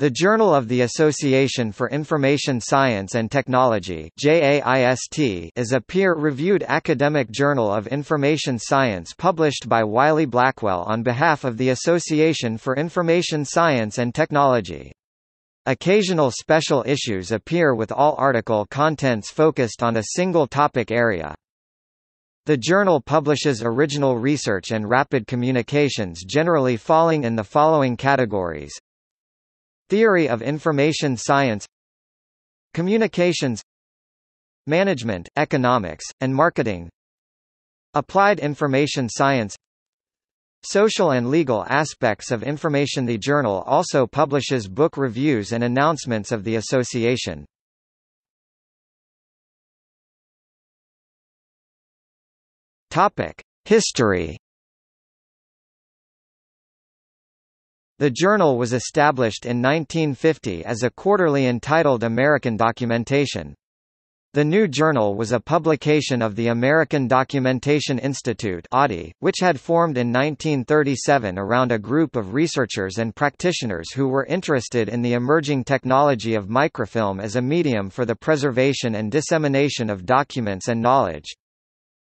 The Journal of the Association for Information Science and Technology is a peer-reviewed academic journal of information science published by Wiley Blackwell on behalf of the Association for Information Science and Technology. Occasional special issues appear with all article contents focused on a single topic area. The journal publishes original research and rapid communications generally falling in the following categories Theory of Information Science Communications Management, Economics, and Marketing Applied Information Science. Social and legal aspects of information. The journal also publishes book reviews and announcements of the association. History The journal was established in 1950 as a quarterly entitled American Documentation. The new journal was a publication of the American Documentation Institute which had formed in 1937 around a group of researchers and practitioners who were interested in the emerging technology of microfilm as a medium for the preservation and dissemination of documents and knowledge.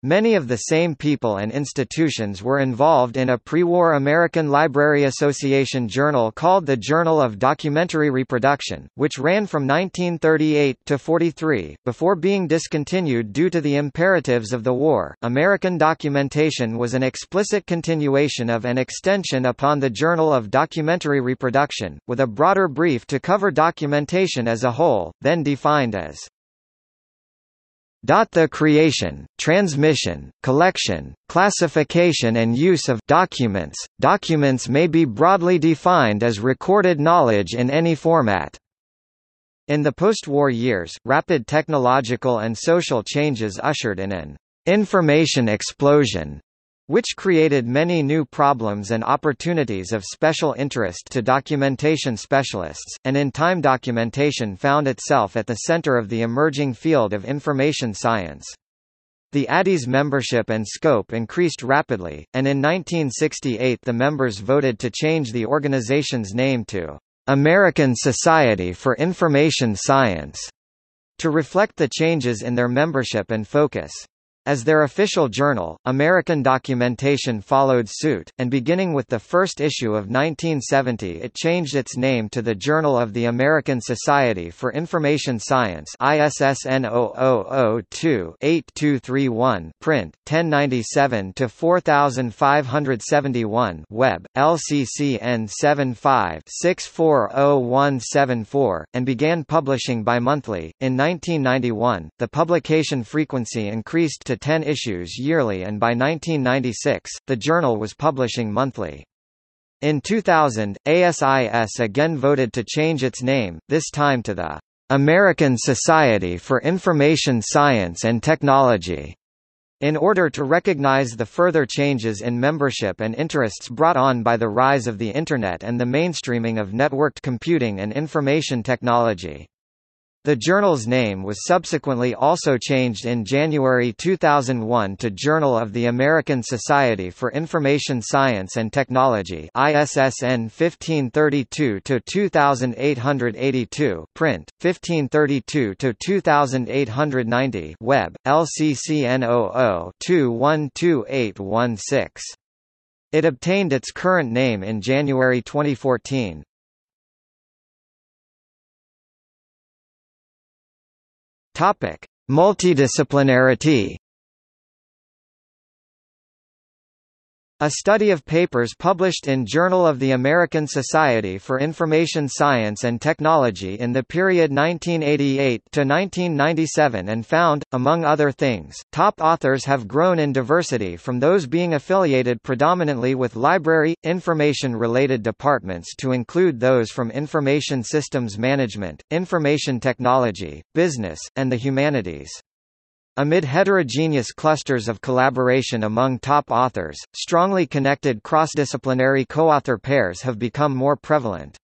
Many of the same people and institutions were involved in a pre-war American Library Association journal called the Journal of Documentary Reproduction, which ran from 1938 to 43, before being discontinued due to the imperatives of the war. American Documentation was an explicit continuation of an extension upon the Journal of Documentary Reproduction, with a broader brief to cover documentation as a whole, then defined as the creation, transmission, collection, classification and use of documents. Documents may be broadly defined as recorded knowledge in any format. In the post-war years, rapid technological and social changes ushered in an information explosion which created many new problems and opportunities of special interest to documentation specialists, and in time documentation found itself at the center of the emerging field of information science. The ADI's membership and scope increased rapidly, and in 1968 the members voted to change the organization's name to American Society for Information Science to reflect the changes in their membership and focus. As their official journal, American Documentation followed suit, and beginning with the first issue of 1970 it changed its name to the Journal of the American Society for Information Science ISSN 0002-8231 print, 1097-4571 web, LCCN 75-640174, and began publishing bimonthly. In 1991, the publication frequency increased to 10 issues yearly and by 1996, the journal was publishing monthly. In 2000, ASIS again voted to change its name, this time to the American Society for Information Science and Technology. In order to recognize the further changes in membership and interests brought on by the rise of the Internet and the mainstreaming of networked computing and information technology. The journal's name was subsequently also changed in January 2001 to Journal of the American Society for Information Science and Technology ISSN 1532-2882 print, 1532-2890 web, LCCN 00-212816. It obtained its current name in January 2014. Topic: Multidisciplinarity A study of papers published in Journal of the American Society for Information Science and Technology in the period 1988 to 1997 and found, among other things, top authors have grown in diversity from those being affiliated predominantly with library, information-related departments to include those from information systems management, information technology, business, and the humanities. Amid heterogeneous clusters of collaboration among top authors, strongly connected cross-disciplinary co-author pairs have become more prevalent.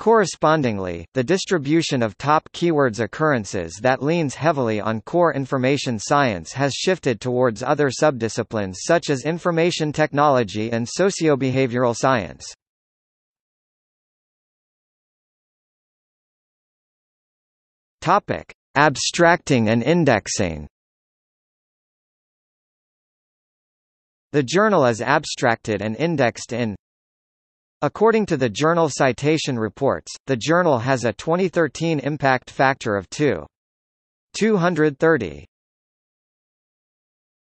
Correspondingly, the distribution of top keywords occurrences that leans heavily on core information science has shifted towards other subdisciplines such as information technology and sociobehavioral science. Topic: Abstracting and indexing. The journal is abstracted and indexed in According to the Journal Citation Reports, the journal has a 2013 impact factor of 2. 230.